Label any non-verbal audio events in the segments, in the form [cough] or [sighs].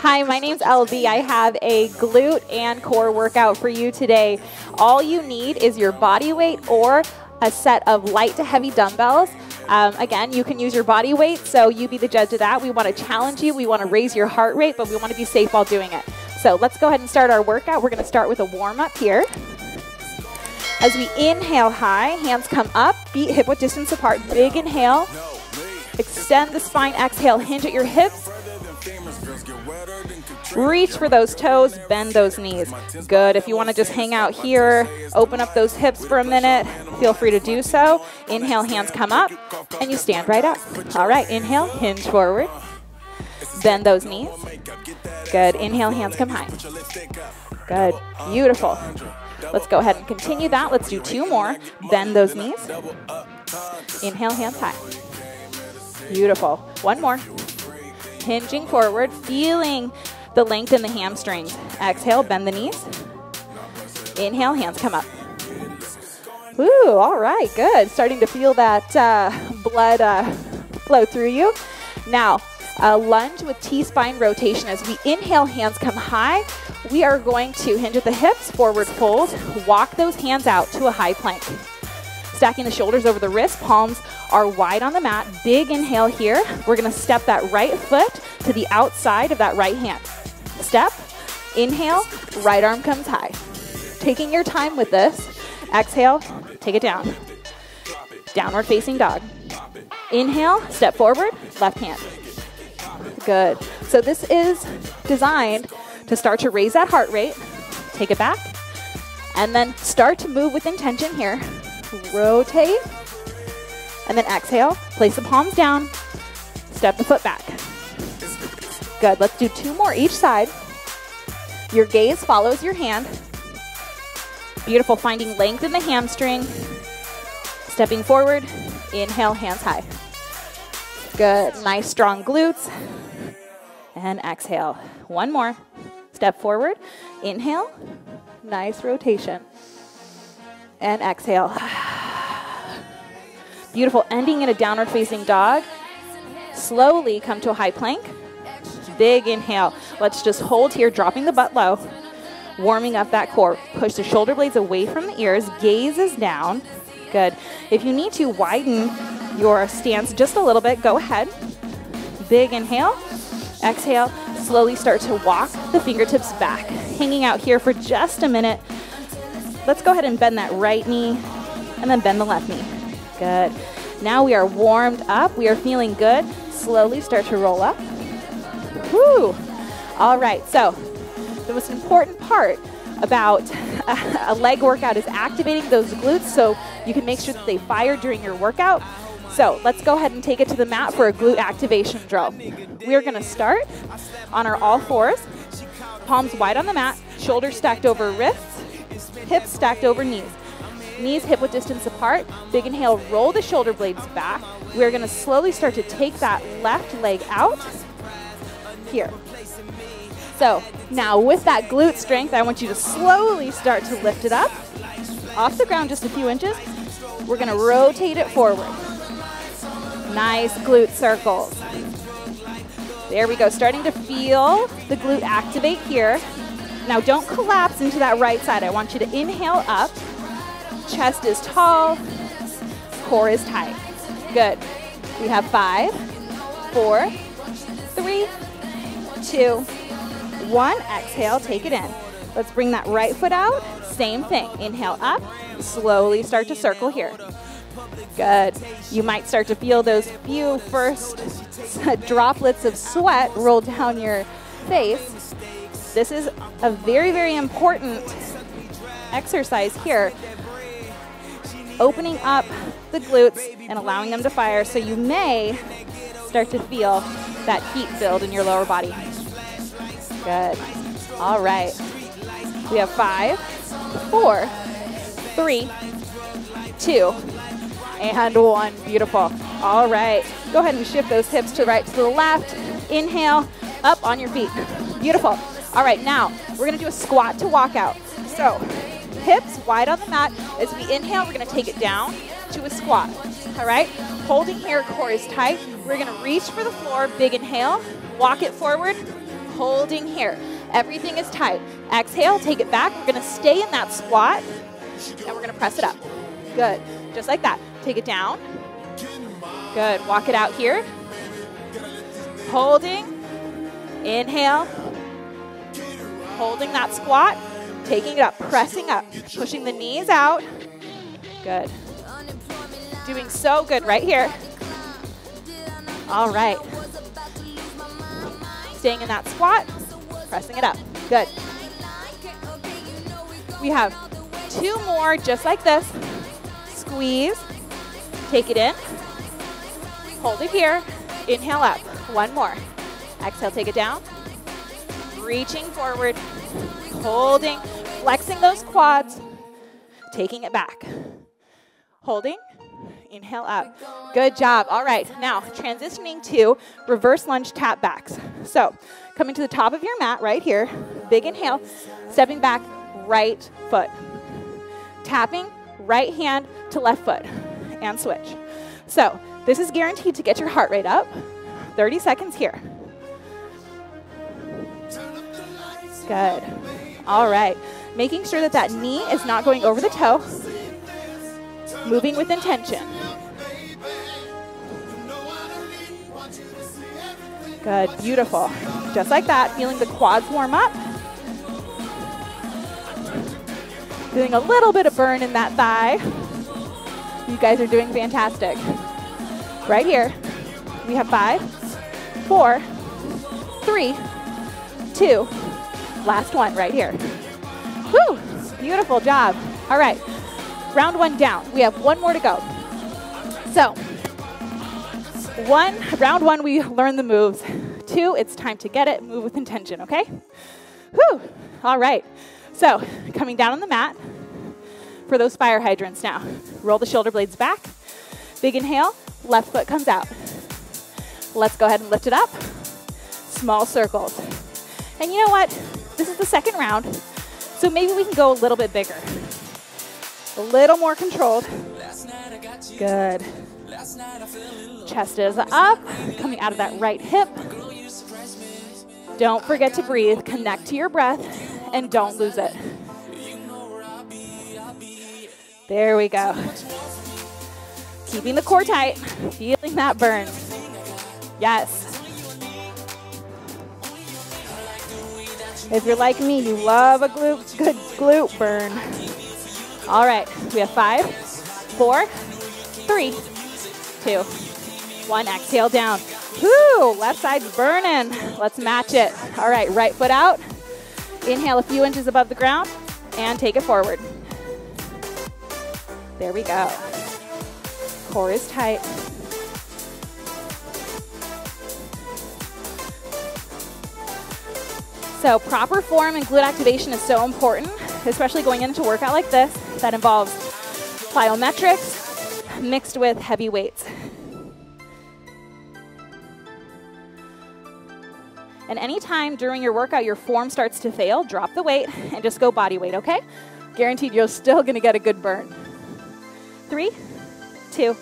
Hi, my name's LB. I have a glute and core workout for you today. All you need is your body weight or a set of light to heavy dumbbells. Um, again, you can use your body weight, so you be the judge of that. We want to challenge you, we want to raise your heart rate, but we want to be safe while doing it. So let's go ahead and start our workout. We're going to start with a warm up here. As we inhale high, hands come up, feet hip width distance apart. Big inhale. Extend the spine, exhale, hinge at your hips. Reach for those toes, bend those knees. Good. If you want to just hang out here, open up those hips for a minute, feel free to do so. Inhale, hands come up, and you stand right up. All right, inhale, hinge forward. Bend those knees. Good. Inhale, hands come high. Good. Beautiful. Let's go ahead and continue that. Let's do two more. Bend those knees. Inhale, hands high. Beautiful. One more. Hinging forward, feeling the length in the hamstrings. Exhale, bend the knees. Inhale, hands come up. Ooh, all right, good. Starting to feel that uh, blood uh, flow through you. Now, a lunge with T-spine rotation. As we inhale, hands come high. We are going to hinge at the hips, forward fold, walk those hands out to a high plank. Stacking the shoulders over the wrists, palms are wide on the mat. Big inhale here. We're gonna step that right foot to the outside of that right hand. Step, inhale, right arm comes high. Taking your time with this. Exhale, take it down. Downward facing dog. Inhale, step forward, left hand. Good. So this is designed to start to raise that heart rate. Take it back. And then start to move with intention here. Rotate. And then exhale. Place the palms down. Step the foot back. Good. Let's do two more each side. Your gaze follows your hand. Beautiful. Finding length in the hamstring. Stepping forward. Inhale, hands high. Good. Nice, strong glutes. And exhale. One more. Step forward. Inhale. Nice rotation. And exhale. [sighs] Beautiful. Ending in a downward facing dog. Slowly come to a high plank. Big inhale. Let's just hold here, dropping the butt low. Warming up that core. Push the shoulder blades away from the ears. Gaze is down. Good. If you need to widen your stance just a little bit, go ahead. Big inhale. Exhale. Slowly start to walk the fingertips back. Hanging out here for just a minute. Let's go ahead and bend that right knee and then bend the left knee. Good. Now we are warmed up. We are feeling good. Slowly start to roll up. Woo! All right, so the most important part about [laughs] a leg workout is activating those glutes so you can make sure that they fire during your workout. So let's go ahead and take it to the mat for a glute activation drill. We're gonna start on our all fours, palms wide on the mat, shoulders stacked over wrists, hips stacked over knees. Knees hip width distance apart. Big inhale, roll the shoulder blades back. We're gonna slowly start to take that left leg out here. So now with that glute strength, I want you to slowly start to lift it up off the ground just a few inches. We're gonna rotate it forward. Nice glute circles. There we go, starting to feel the glute activate here. Now don't collapse into that right side. I want you to inhale up. Chest is tall, core is tight. Good. We have five, four, three, two, one. Exhale, take it in. Let's bring that right foot out. Same thing. Inhale up. Slowly start to circle here. Good. You might start to feel those few first [laughs] droplets of sweat roll down your face. This is a very, very important exercise here. Opening up the glutes and allowing them to fire so you may start to feel that heat build in your lower body. Good. All right. We have five, four, three, two, and one. Beautiful. All right. Go ahead and shift those hips to the right to the left. Inhale, up on your feet. Beautiful. All right, now we're gonna do a squat to walk out. So hips wide on the mat. As we inhale, we're gonna take it down to a squat. All right, holding here, core is tight. We're gonna reach for the floor, big inhale. walk it forward, holding here. Everything is tight. Exhale, take it back. We're gonna stay in that squat, and we're gonna press it up. Good, just like that. Take it down. Good, walk it out here. Holding, inhale. Holding that squat, taking it up, pressing up, pushing the knees out. Good. Doing so good right here. All right. Staying in that squat, pressing it up. Good. We have two more just like this. Squeeze, take it in, hold it here, inhale up. One more. Exhale, take it down. Reaching forward, holding, flexing those quads, taking it back. Holding, inhale up. Good job. All right, now transitioning to reverse lunge tap backs. So coming to the top of your mat right here, big inhale, stepping back, right foot. Tapping right hand to left foot and switch. So this is guaranteed to get your heart rate up. 30 seconds here. Good. All right. Making sure that that knee is not going over the toe. Moving with intention. Good, beautiful. Just like that, feeling the quads warm up. Feeling a little bit of burn in that thigh. You guys are doing fantastic. Right here, we have five, four, three, two, last one right here. Whew, beautiful job. All right, round one down. We have one more to go. So, one, round one, we learn the moves. Two, it's time to get it, move with intention, okay? Whew, all right. So, coming down on the mat for those fire hydrants now. Roll the shoulder blades back. Big inhale, left foot comes out. Let's go ahead and lift it up. Small circles. And you know what? This is the second round, so maybe we can go a little bit bigger. A little more controlled. Good. Chest is up, coming out of that right hip. Don't forget to breathe. Connect to your breath and don't lose it. There we go. Keeping the core tight, feeling that burn. Yes. If you're like me, you love a glute, good glute burn. All right, we have five, four, three, two, one. Exhale down. Whoo, left side's burning. Let's match it. All right, right foot out. Inhale a few inches above the ground and take it forward. There we go. Core is tight. So proper form and glute activation is so important, especially going into a workout like this that involves plyometrics mixed with heavy weights. And anytime during your workout your form starts to fail, drop the weight and just go body weight, okay? Guaranteed you're still gonna get a good burn. Three, two,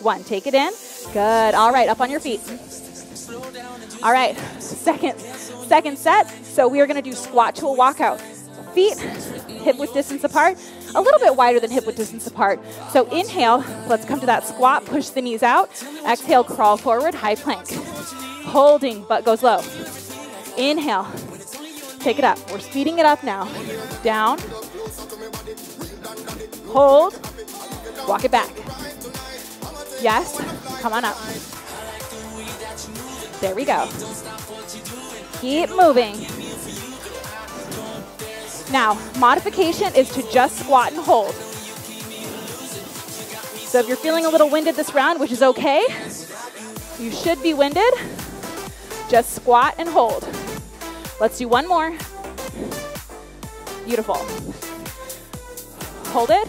one. Take it in. Good. All right, up on your feet. All right, second, second set. So we are gonna do squat to a walkout. Feet hip width distance apart, a little bit wider than hip width distance apart. So inhale, let's come to that squat, push the knees out. Exhale, crawl forward, high plank. Holding, butt goes low. Inhale, take it up. We're speeding it up now. Down, hold, Walk it back. Yes. Come on up. There we go. Keep moving. Now, modification is to just squat and hold. So if you're feeling a little winded this round, which is okay, you should be winded, just squat and hold. Let's do one more. Beautiful. Hold it.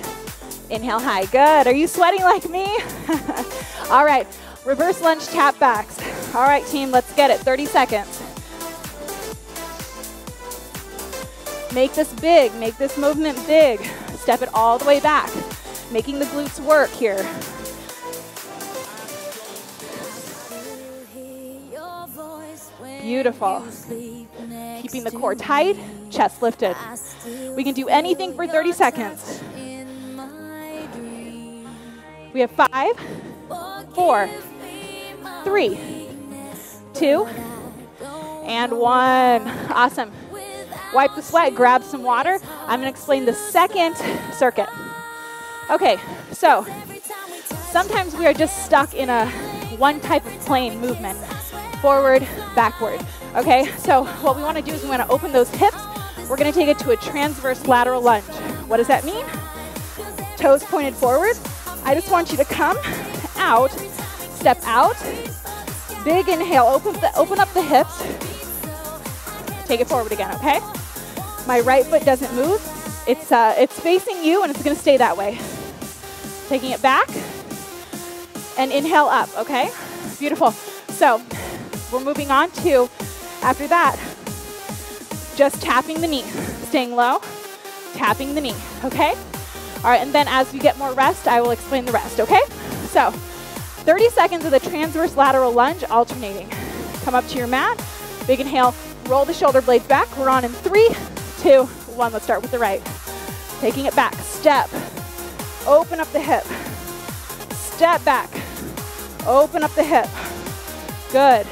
Inhale high. Good. Are you sweating like me? [laughs] All right. Reverse lunge tap backs. All right, team, let's get it. 30 seconds. Make this big. Make this movement big. Step it all the way back. Making the glutes work here. Beautiful. Keeping the core tight, chest lifted. We can do anything for 30 seconds. We have five, four, three, two, and one. Awesome. Wipe the sweat, grab some water. I'm going to explain the second circuit. Okay, so sometimes we are just stuck in a one type of plane movement forward, backward. Okay, so what we want to do is we want to open those hips. We're going to take it to a transverse lateral lunge. What does that mean? Toes pointed forward. I just want you to come out, step out, big inhale, open, the, open up the hips, take it forward again, okay? My right foot doesn't move. It's, uh, it's facing you and it's gonna stay that way. Taking it back and inhale up, okay? Beautiful. So we're moving on to, after that, just tapping the knee, staying low, tapping the knee, okay? All right, and then as we get more rest, I will explain the rest, okay? So 30 seconds of the transverse lateral lunge alternating. Come up to your mat, big inhale, roll the shoulder blades back. We're on in three, two, one. Let's start with the right. Taking it back, step, open up the hip, step back, open up the hip. Good.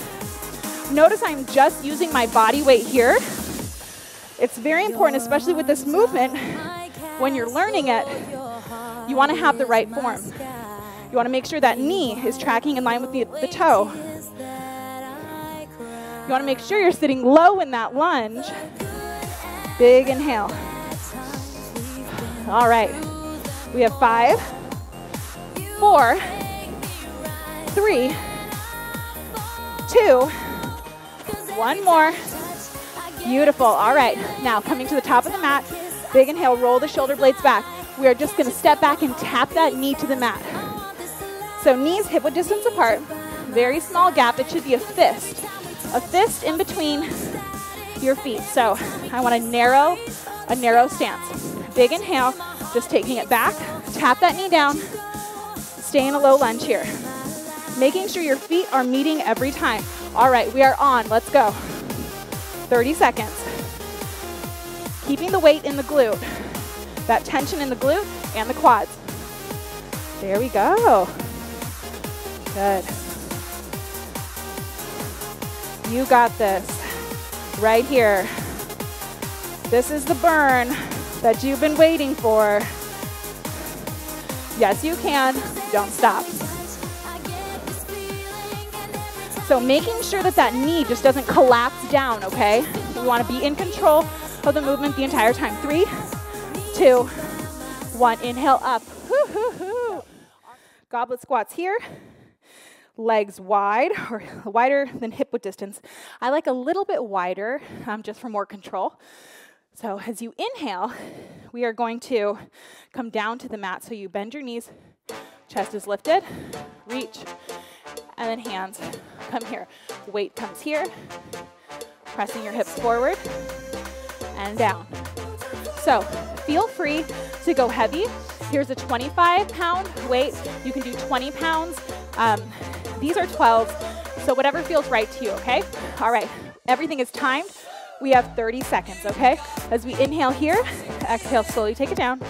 Notice I'm just using my body weight here. It's very important, especially with this movement, when you're learning it, you want to have the right form. You want to make sure that knee is tracking in line with the, the toe. You want to make sure you're sitting low in that lunge. Big inhale. All right. We have five, four, three, two, one more. Beautiful. All right. Now coming to the top of the mat. Big inhale, roll the shoulder blades back. We are just gonna step back and tap that knee to the mat. So knees hip width distance apart, very small gap. It should be a fist. A fist in between your feet. So I want a narrow, a narrow stance. Big inhale, just taking it back. Tap that knee down. Stay in a low lunge here. Making sure your feet are meeting every time. All right, we are on. Let's go. 30 seconds keeping the weight in the glute. That tension in the glute and the quads. There we go. Good. You got this. Right here. This is the burn that you've been waiting for. Yes, you can. Don't stop. So making sure that that knee just doesn't collapse down, okay? We want to be in control of the movement the entire time. Three, two, one. Inhale up. Goblet squats here. Legs wide [laughs] or wider than hip width distance. I like a little bit wider um, just for more control. So as you inhale, we are going to come down to the mat. So you bend your knees, chest is lifted, reach, and then hands come here. Weight comes here, pressing your hips forward, and down. So feel free to go heavy. Here's a 25 pound weight. You can do 20 pounds. Um, these are 12, so whatever feels right to you, okay? All right, everything is timed. We have 30 seconds, okay? As we inhale here, exhale, slowly take it down.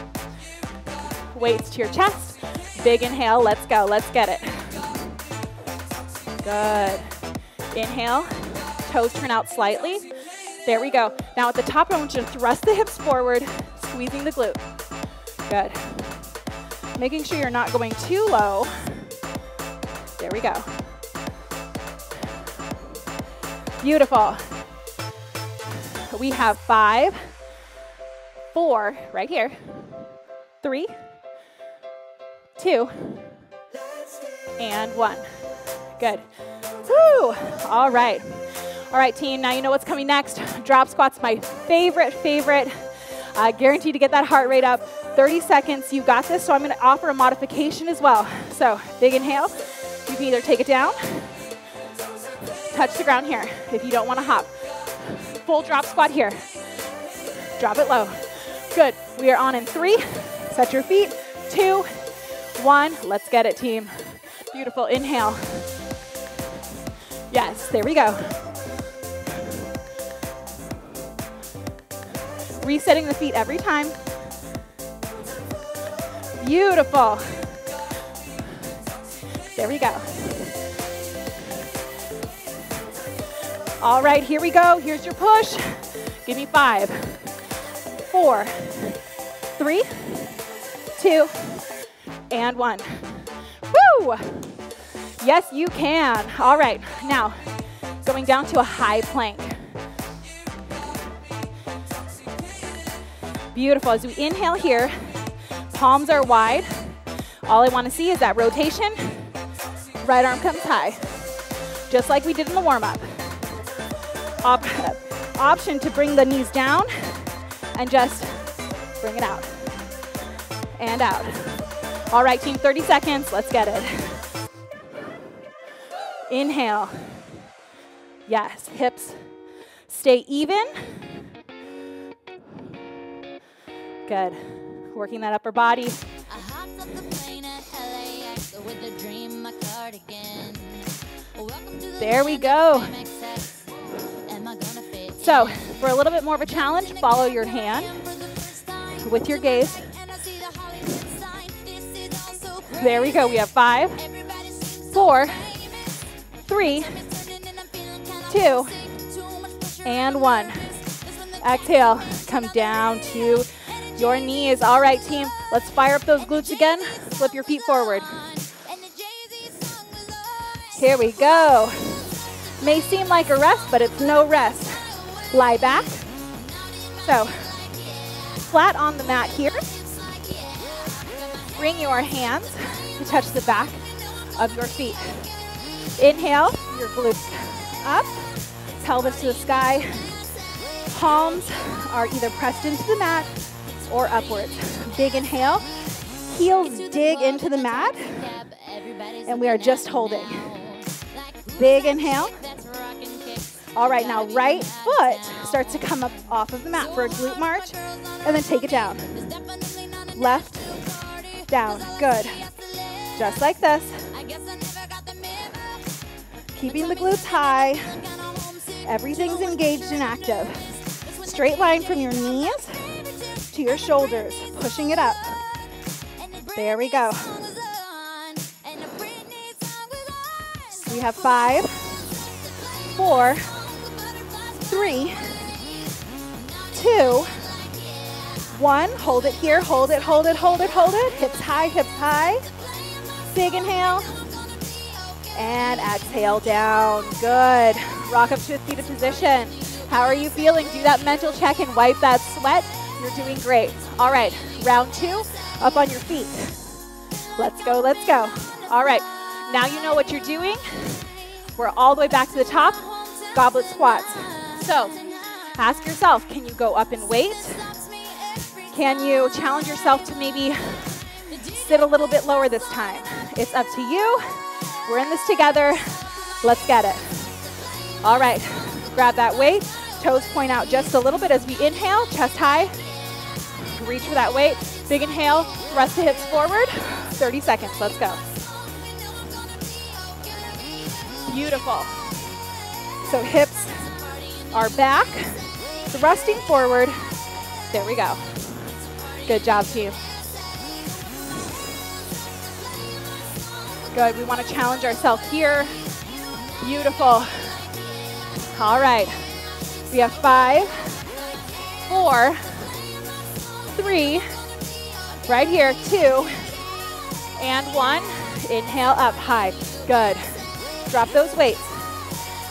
Weights to your chest. Big inhale, let's go, let's get it. Good. Inhale, toes turn out slightly. There we go. Now at the top, I want you to thrust the hips forward, squeezing the glute. Good. Making sure you're not going too low. There we go. Beautiful. We have five, four, right here, three, two, and one. Good. Woo! All right. All right, team, now you know what's coming next. Drop squats, my favorite, favorite. Uh, guaranteed to get that heart rate up. 30 seconds, you got this. So I'm gonna offer a modification as well. So big inhale can either take it down, touch the ground here if you don't want to hop. Full drop squat here. Drop it low. Good. We are on in three. Set your feet. Two, one. Let's get it, team. Beautiful. Inhale. Yes, there we go. Resetting the feet every time. Beautiful. There we go. All right, here we go. Here's your push. Give me five, four, three, two, and one. Woo! Yes, you can. All right, now going down to a high plank. Beautiful. As we inhale here, palms are wide. All I want to see is that rotation. Right arm comes high, just like we did in the warm up. Op option to bring the knees down and just bring it out and out. All right, team, 30 seconds. Let's get it. Inhale. Yes, hips stay even. Good. Working that upper body. There we go. So, for a little bit more of a challenge, follow your hand with your gaze. There we go. We have five, four, three, two, and one. Exhale, come down to your knees. All right, team, let's fire up those glutes again. Flip your feet forward. Here we go. May seem like a rest, but it's no rest. Lie back. So, flat on the mat here. Bring your hands to touch the back of your feet. Inhale, your glutes up, pelvis to the sky. Palms are either pressed into the mat or upwards. Big inhale, heels dig into the mat, and we are just holding. Big inhale. All right, now right foot starts to come up off of the mat for a glute march, and then take it down. Left, down, good. Just like this. Keeping the glutes high. Everything's engaged and active. Straight line from your knees to your shoulders, pushing it up. There we go. We have five, four, three, two, one. Hold it here, hold it, hold it, hold it, hold it. Hips high, hips high. Big inhale. And exhale down. Good. Rock up to a seated position. How are you feeling? Do that mental check and wipe that sweat. You're doing great. All right, round two, up on your feet. Let's go, let's go. All right, now you know what you're doing. We're all the way back to the top, goblet squats. So ask yourself, can you go up in weight? Can you challenge yourself to maybe sit a little bit lower this time? It's up to you. We're in this together. Let's get it. All right, grab that weight. Toes point out just a little bit as we inhale, chest high. Reach for that weight. Big inhale, thrust the hips forward. 30 seconds, let's go. Beautiful. So hips are back, thrusting forward. There we go. Good job, team. Good, we want to challenge ourselves here. Beautiful. All right. We have five, four, three, right here, two, and one. Inhale up high. Good. Drop those weights.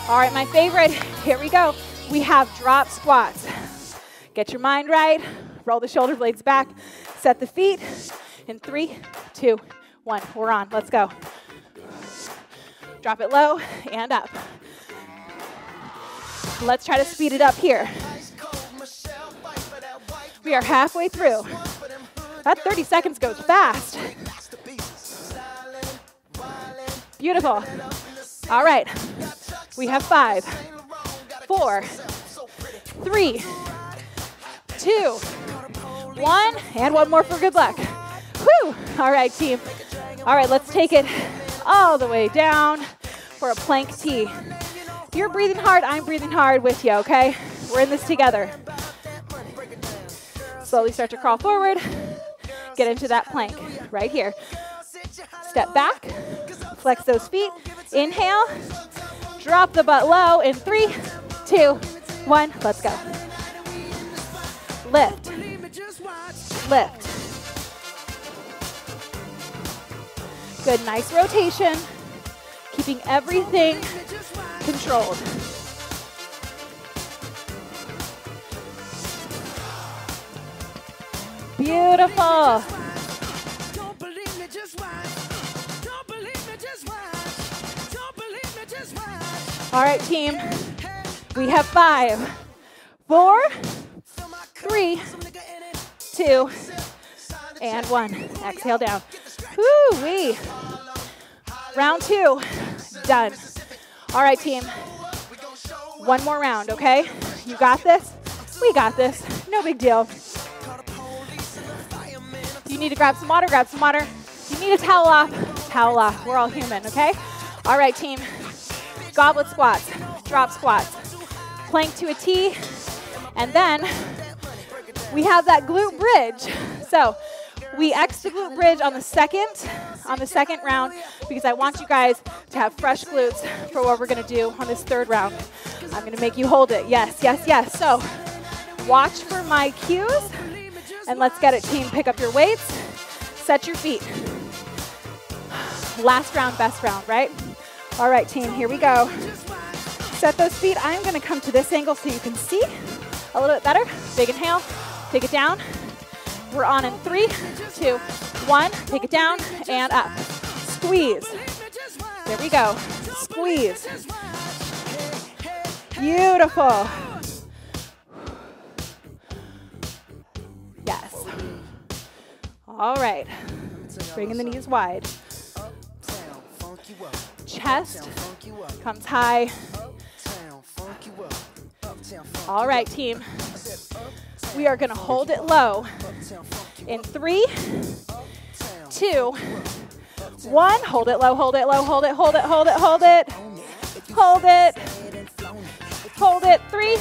All right, my favorite, [laughs] here we go. We have drop squats. Get your mind right, roll the shoulder blades back, set the feet in three, two, one. We're on, let's go. Drop it low and up. Let's try to speed it up here. We are halfway through. That 30 seconds goes fast. Beautiful. All right. We have five, four, three, two, one, and one more for good luck. Whew. All right, team. All right, let's take it all the way down for a plank T. You're breathing hard, I'm breathing hard with you, okay? We're in this together. Slowly start to crawl forward. Get into that plank right here. Step back, flex those feet. Inhale, drop the butt low in three, two, one. Let's go. Lift, lift. Good, nice rotation. Keeping everything controlled. Beautiful. All right, team. We have five, four, three, two, and one. Exhale down. Woo wee. Round two, done. All right, team. One more round, okay? You got this? We got this. No big deal. you need to grab some water, grab some water. you need a towel off, towel off. We're all human, okay? All right, team. Goblet squats, drop squats, plank to a T, and then we have that glute bridge. So we X the glute bridge on the second, on the second round because I want you guys to have fresh glutes for what we're gonna do on this third round. I'm gonna make you hold it. Yes, yes, yes. So watch for my cues and let's get it, team. Pick up your weights, set your feet. Last round, best round, right? All right, team, here we go. Set those feet. I'm gonna come to this angle so you can see a little bit better. Big inhale, take it down. We're on in three, two, one. Take it down and up. Squeeze. There we go. Squeeze. Beautiful. Yes. All right. Bringing the knees wide. Chest comes high. All right, team. We are going to hold it low in three, two, one. Hold it low, hold it low, hold it, hold it, hold it, hold it. Hold it. Hold it. Three,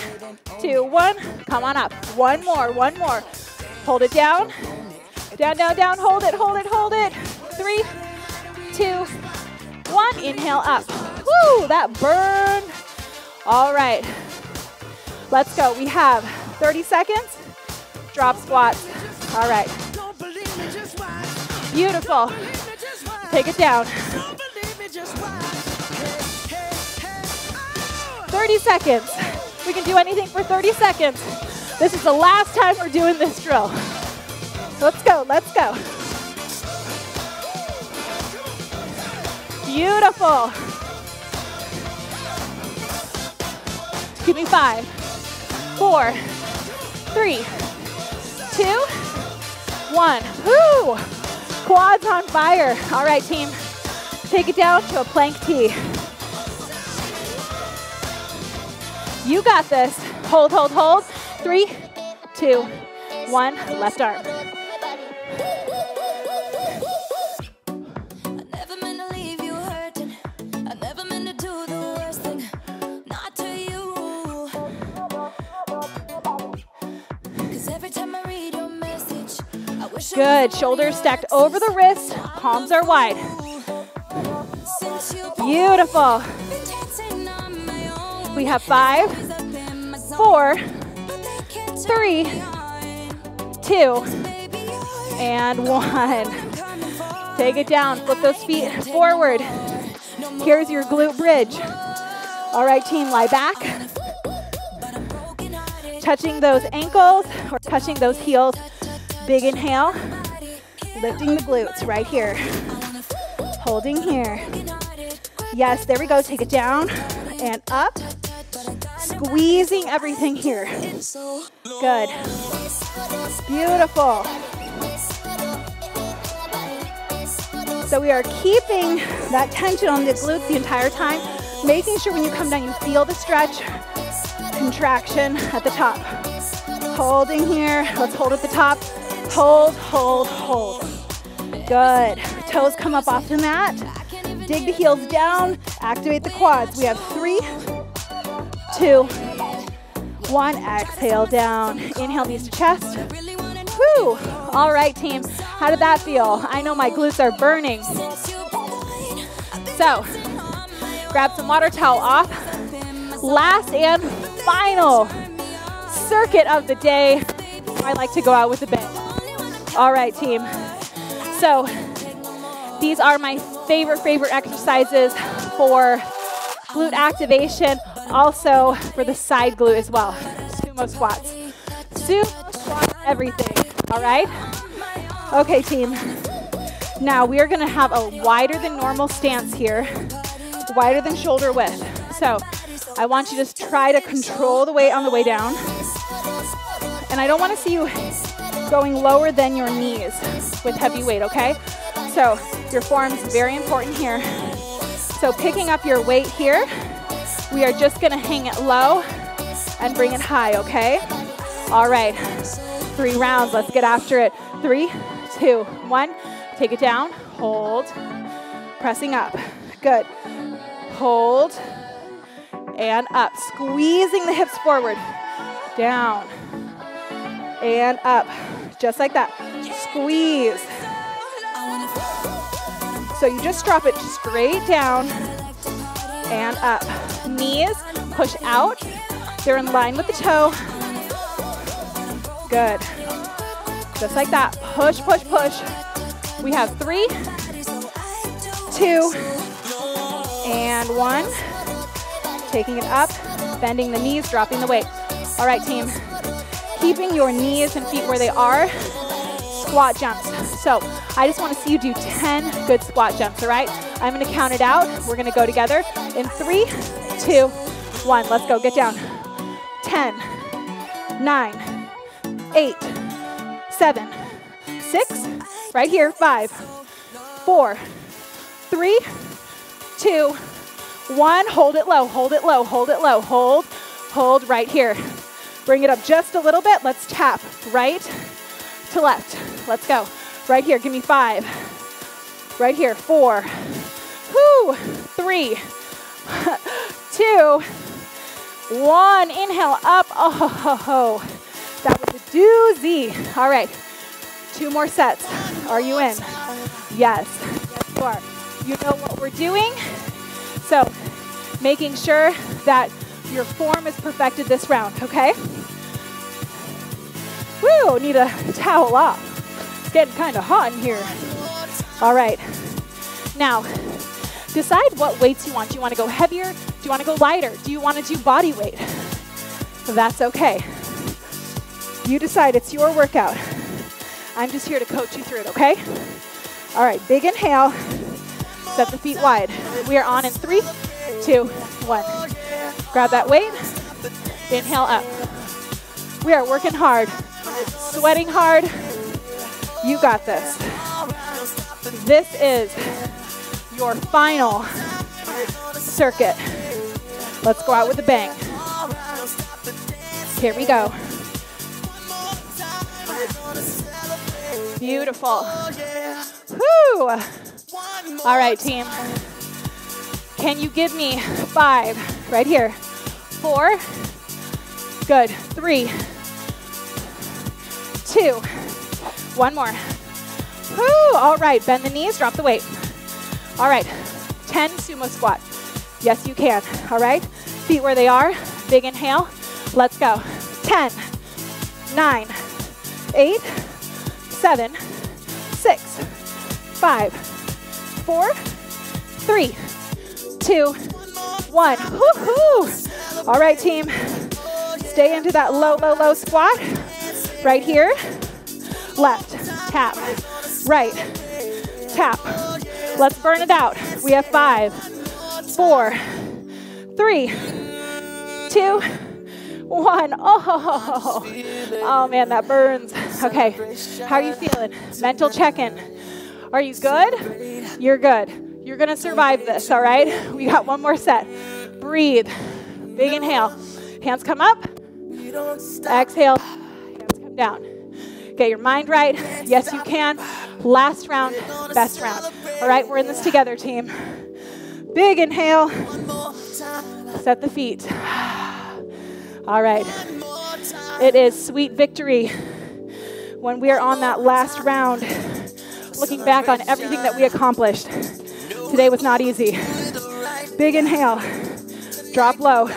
two, one. Come on up. One more, one more. Hold it down. Down, down, down. Hold it, hold it, hold it. Three, two, Inhale up. Woo, that burn. All right. Let's go. We have 30 seconds. Drop squats. All right. Beautiful. Take it down. 30 seconds. We can do anything for 30 seconds. This is the last time we're doing this drill. Let's go, let's go. Beautiful. Give me five, four, three, two, one. Woo! Quads on fire. All right, team. Take it down to a plank T. You got this. Hold, hold, hold. Three, two, one. Left arm. Good. Shoulders stacked over the wrists. Palms are wide. Beautiful. We have five, four, three, two, and one. Take it down. Flip those feet forward. Here's your glute bridge. All right, team, lie back. Touching those ankles or touching those heels Big inhale, lifting the glutes right here. Holding here. Yes, there we go. Take it down and up. Squeezing everything here. Good. Beautiful. So we are keeping that tension on the glutes the entire time, making sure when you come down you feel the stretch, contraction at the top. Holding here. Let's hold at the top. Hold, hold, hold. Good. Toes come up off the mat. Dig the heels down. Activate the quads. We have three, two, one. Exhale down. Inhale, knees to chest. Whew. All right, team. How did that feel? I know my glutes are burning. So, grab some water towel off. Last and final circuit of the day. I like to go out with a bang. All right, team. So, these are my favorite, favorite exercises for glute activation, also for the side glute as well. Sumo squats. Sumo everything. All right? Okay, team. Now we are gonna have a wider than normal stance here, wider than shoulder width. So I want you to just try to control the weight on the way down. And I don't wanna see you going lower than your knees with heavy weight, okay? So your form is very important here. So picking up your weight here, we are just gonna hang it low and bring it high, okay? All right, three rounds, let's get after it. Three, two, one, take it down, hold, pressing up, good. Hold, and up, squeezing the hips forward, down, and up, just like that. Squeeze. So you just drop it straight down and up. Knees push out. They're in line with the toe. Good. Just like that. Push, push, push. We have three, two, and one. Taking it up, bending the knees, dropping the weight. All right, team. Keeping your knees and feet where they are. Squat jumps. So I just want to see you do 10 good squat jumps, all right? I'm going to count it out. We're going to go together in three, two, one. Let's go. Get down. 10, 9, 8, 7, 6, right here, 5, 4, 3, 2, 1. Hold it low, hold it low, hold it low. Hold, hold right here. Bring it up just a little bit. Let's tap right to left. Let's go. Right here, give me five. Right here, four. Whoo, three, [laughs] two, one. Inhale up. Oh, ho, ho, ho. that was a doozy. All right, two more sets. Are you in? Yes, yes you are. You know what we're doing. So making sure that your form is perfected this round, okay? Woo, need a towel off. It's getting kind of hot in here. All right. Now, decide what weights you want. Do you want to go heavier? Do you want to go lighter? Do you want to do body weight? That's okay. You decide. It's your workout. I'm just here to coach you through it, okay? All right, big inhale. Set the feet wide. We are on in three, two, one. Grab that weight. Inhale up. We are working hard, sweating hard, you got this. This is your final circuit. Let's go out with a bang. Here we go. Beautiful. Whoo! All right, team. Can you give me five right here? Four. Good. Three, two, one more. Woo! All right, bend the knees, drop the weight. All right, 10 sumo squat. Yes, you can. All right, feet where they are. Big inhale. Let's go. 10, 9, 8, 7, 6, 5, 4, 3, 2, 1. Woo-hoo! All right, team. Stay into that low, low, low squat. Right here left, tap, right, tap. Let's burn it out. We have five, four, three, two, one. Oh, oh man, that burns. Okay, how are you feeling? Mental check-in. Are you good? You're good. You're gonna survive this, all right? [laughs] We got one more set. Breathe. Big inhale. Hands come up. Exhale. Hands come down. Get your mind right. Yes, you can. Last round, best round. All right, we're in this together, team. Big inhale. Set the feet. [sighs] All right. It is sweet victory. when we are on that last round, looking back on everything that we accomplished. Today was not easy. Big inhale, drop low,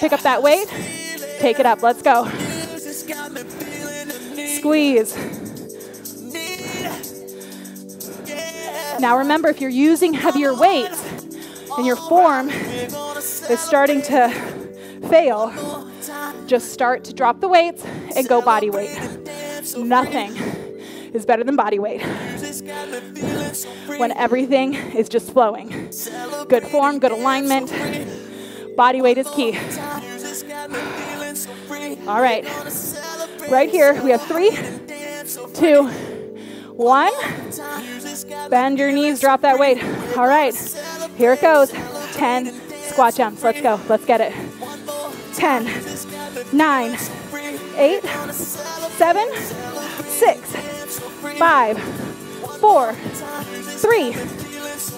pick up that weight, take it up. Let's go. Squeeze. Now remember, if you're using heavier weights and your form is starting to fail, just start to drop the weights and go body weight. Nothing is better than body weight when everything is just flowing. Good form, good alignment. Body weight is key. All right. Right here, we have three, two, one. Bend your knees, drop that weight. All right. Here it goes. 10 squat jumps. Let's go. Let's get it. 10, 9, 8, 7, 6, 5, 4, 3,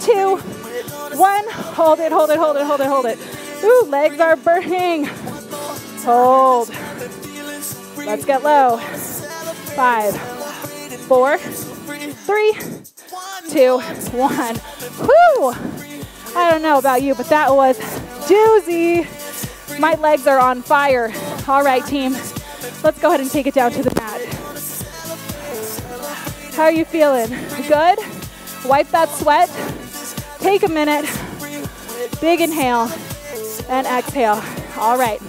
2, 1. Hold it, hold it, hold it, hold it, hold it. Ooh, legs are burning. Hold. Let's get low. Five, four, three, two, one. Whoo! I don't know about you, but that was doozy. My legs are on fire. All right, team. Let's go ahead and take it down to the mat. How are you feeling? Good? Wipe that sweat. Take a minute. Big inhale and exhale. All right.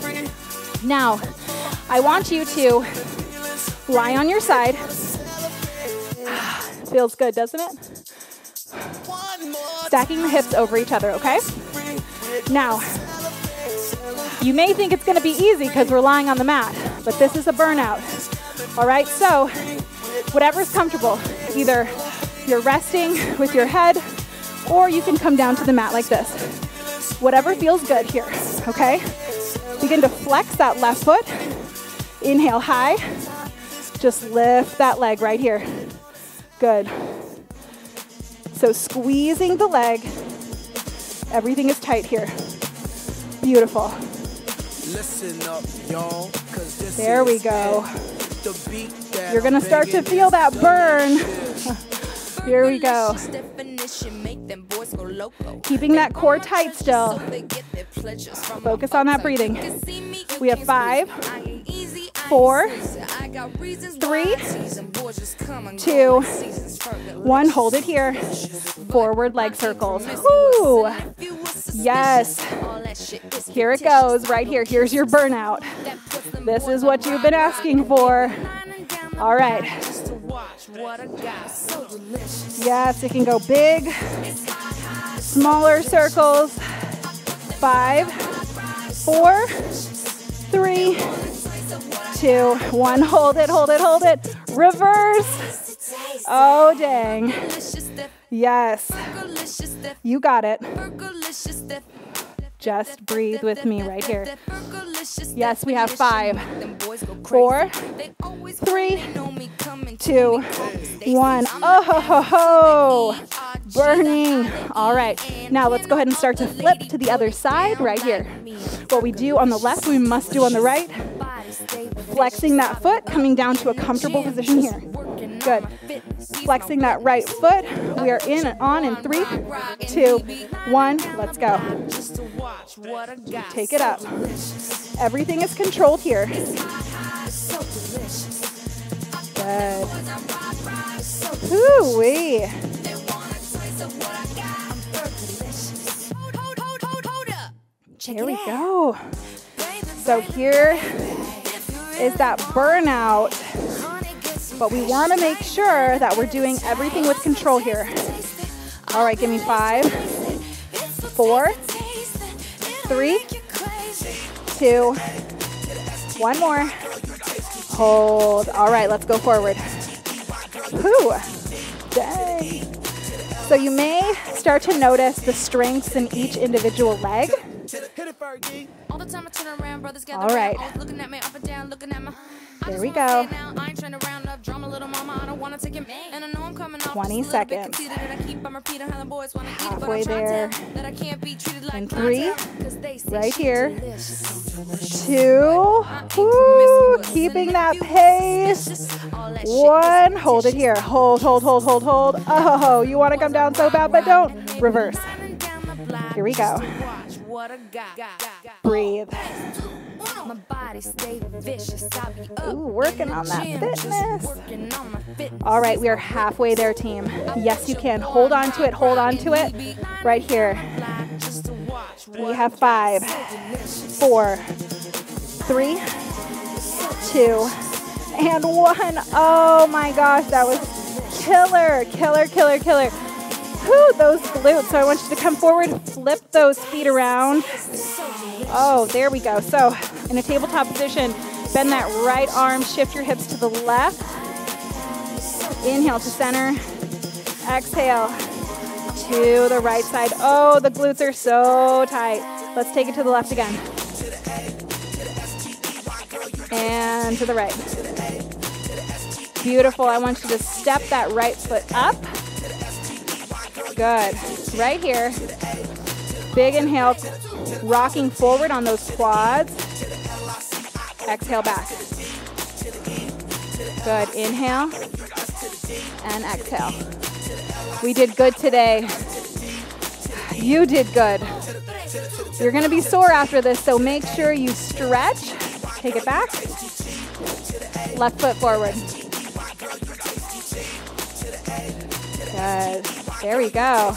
Now, I want you to lie on your side. [sighs] Feels good, doesn't it? Stacking the hips over each other, okay? Now, you may think it's gonna be easy because we're lying on the mat, but this is a burnout. All right, so whatever's comfortable, either you're resting with your head or you can come down to the mat like this. Whatever feels good here, okay? Begin to flex that left foot. Inhale high. Just lift that leg right here. Good. So squeezing the leg. Everything is tight here. Beautiful. Listen Up, y'all. there we go. You're going to start to feel that burn. Here we go. Keeping that core tight still. Focus on that breathing. We have five, four, three, two, one. Hold it here. Forward leg circles. Woo! Yes. Here it goes, right here. Here's your burnout. This is what you've been asking for. All right. Yes, it can go big, smaller circles. Five, four, three, two, one. Hold it, hold it, hold it. Reverse. Oh, dang. Yes. You got it. Just breathe with me right here. Yes, we have five, four, three, two, one. Oh, ho, ho, ho. Burning. All right. Now let's go ahead and start to flip to the other side right here. What we do on the left, we must do on the right. Flexing that foot, coming down to a comfortable position here. Good. Flexing that right foot. We are in and on in three, two, one. Let's go. Take it up. Everything is controlled here. Good. Ooh wee. Here we go. So here is that burnout but we want to make sure that we're doing everything with control here. All right, give me five, four, three, two, one more. Hold. All right, let's go forward. Whew. Dang. So you may start to notice the strengths in each individual leg. All right. There we go. 20 seconds. Halfway there. And three. Right here. Two. Woo, keeping that pace. One. Hold it here. Hold, hold, hold, hold, hold. Oh, you want to come down so bad, but don't. Reverse. Here we go. Breathe. My body stay vicious. I be up Ooh, working on that fitness. All right, we are halfway there, team. Yes, you can. Hold on to it, hold on to it. Right here. We have five, four, three, two, and one. Oh my gosh, that was killer, killer, killer, killer. Whew, those glutes. So I want you to come forward, flip those feet around. Oh, there we go. So in a tabletop position, bend that right arm, shift your hips to the left. Inhale to center. Exhale to the right side. Oh, the glutes are so tight. Let's take it to the left again. And to the right. Beautiful. I want you to step that right foot up. Good. Right here. Big inhale, rocking forward on those quads. Exhale back. Good. Inhale and exhale. We did good today. You did good. You're going to be sore after this, so make sure you stretch. Take it back. Left foot forward. Good. There we go.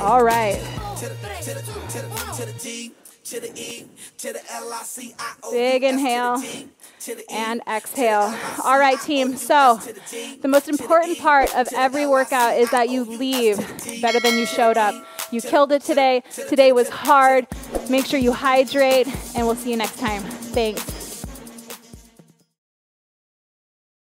All right. Big inhale and exhale. All right, team. So, the most important part of every workout is that you leave better than you showed up. You killed it today. Today was hard. Make sure you hydrate, and we'll see you next time. Thanks.